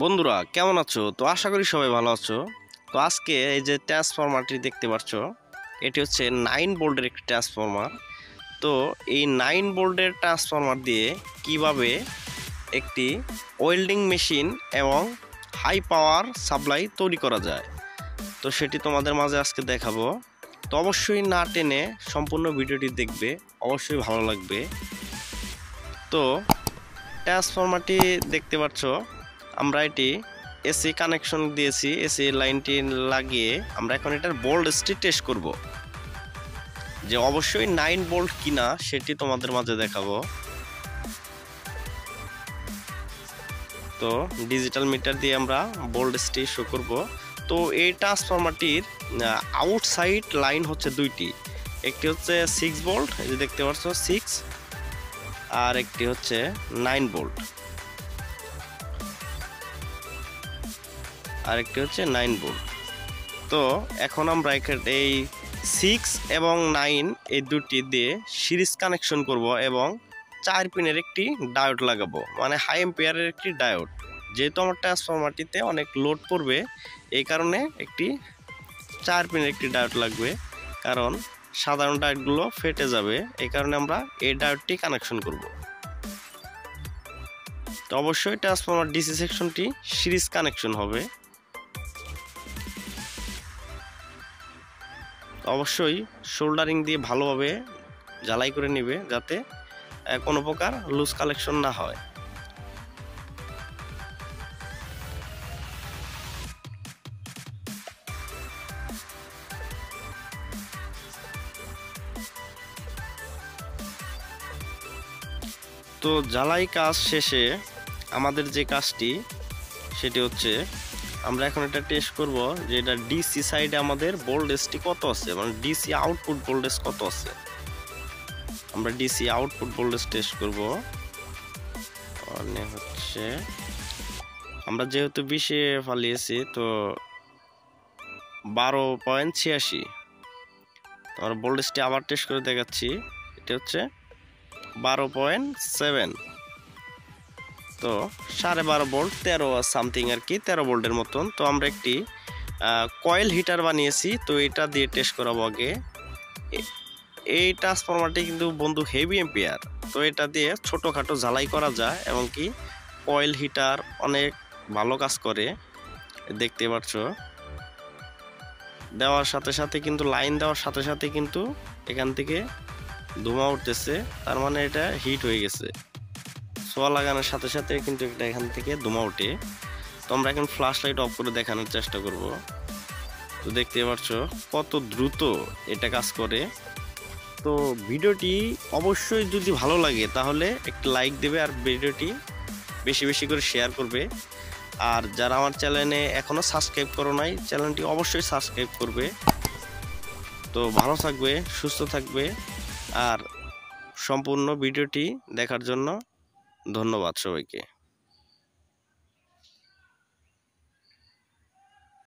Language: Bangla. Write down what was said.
বন্ধুরা, কেমন আছো? তো আশা করি সবাই ভালো আছো। তো আজকে এই যে ট্রান্সফরমারটি দেখতে পাচ্ছ এটি হচ্ছে নাইন বোল্টের একটি ট্রান্সফরমার। তো এই নাইন বোল্টের ট্রান্সফরমার দিয়ে কীভাবে একটি ওয়েল্ডিং মেশিন এবং হাই পাওয়ার সাপ্লাই তৈরি করা যায়, তো সেটি তোমাদের মাঝে আজকে দেখাবো। তো অবশ্যই না টেনে সম্পূর্ণ ভিডিওটি দেখবে, অবশ্যই ভালো লাগবে। তো ট্রান্সফরমারটি দেখতে পাচ্ছ আমরা এটি এসি কানেকশন দিয়েছি, এসি লাইনটি লাগিয়ে আমরা এখন এটার বোল্ড স্টি টেস্ট করব। যে অবশ্যই নাইন বোল্ট কিনা সেটি তোমাদের মাঝে দেখাবো। তো ডিজিটাল মিটার দিয়ে আমরা বোল্ড স্টি শো করব। তো এই ট্রান্সফরমারটির আউটসাইড লাইন হচ্ছে দুইটি। একটি হচ্ছে সিক্স বোল্ট এই যে দেখতে পাচ্ছ সিক্স আর একটি হচ্ছে নাইন বোল্ট আর একটি হচ্ছে নাইন বোল্ট। তো এখন আমরা এই সিক্স এবং নাইন এই দুটি দিয়ে সিরিজ কানেকশন করব এবং চার পিনের একটি ডায়োড লাগাবো মানে হাই এম্পিয়ারের একটি ডায়োড। যেহেতু আমার ট্রান্সফরমারটিতে অনেক লোড পড়বে, এই কারণে একটি চার পিনের একটি ডায়োড লাগবে, কারণ সাধারণ ডায়োডগুলো ফেটে যাবে, এই কারণে আমরা এই ডায়োডটি কানেকশন করব। তো অবশ্যই ট্রান্সফরমার ডিসি সেকশনটি সিরিজ কানেকশন হবে। অবশ্যই শোল্ডারিং দিয়ে ভালোভাবে জ্বালাই করে নেবে যাতে কোনো প্রকার লুজ কালেকশন না হয়। তো জ্বালাই কাজ শেষে আমাদের যে কাজটি, সেটি হচ্ছে আমরা এখন এটা টেস্ট করব যে এটা ডিসি সাইডে আমাদের ভোল্টেজটি কত আছে? মানে ডিসি আউটপুট ভোল্টেজ কত আছে? আমরা ডিসি আউটপুট ভোল্টেজ টেস্ট করব। মানে হচ্ছে, আমরা যেহেতু বিশে ফালিয়েছি, তো বারো পয়েন্ট ছিয়াশি। আমরা ভোল্টেজটি আবার টেস্ট করে দেখাচ্ছি। এটা হচ্ছে বারো পয়েন্ট সেভেন। তো সাড়ে বারো ভোল্ট তেরো সামথিং আর কি, তেরো ভোল্টের মতন। তো আমরা একটি কয়েল হিটার বানিয়েছি। তো এটা দিয়ে টেস্ট করাবো আগে। এই ট্রান্সফরমারটি কিন্তু বন্ধু হেভি এম্পিয়ার তো এটা দিয়ে ছোটোখাটো ঝালাই করা যায় এবং কি কয়েল হিটার অনেক ভালো কাজ করে। দেখতে পাচ্ছ। দেওয়ার সাথে সাথে কিন্তু লাইন দেওয়ার সাথে সাথে কিন্তু এখান থেকে ধোঁয়া উঠতেছে। তার মানে এটা হিট হয়ে গেছে। সোয়া লাগানোর সাথে সাথে কিন্তু এটা এখান থেকে ধোঁয়া ওঠে। তো আমরা এখন ফ্ল্যাশ লাইট অফ করে দেখানোর চেষ্টা করব। তো দেখতে পাচ্ছ কত দ্রুত এটা কাজ করে। তো ভিডিওটি অবশ্যই যদি ভালো লাগে তাহলে একটু লাইক দেবে আর ভিডিওটি বেশি বেশি করে শেয়ার করবে। আর যারা আমার চ্যানেলে এখনও সাবস্ক্রাইব করো নাই চ্যানেলটি অবশ্যই সাবস্ক্রাইব করবে। তো ভালো থাকবে, সুস্থ থাকবে। আর সম্পূর্ণ ভিডিওটি দেখার জন্য ধন্যবাদ সবাইকে।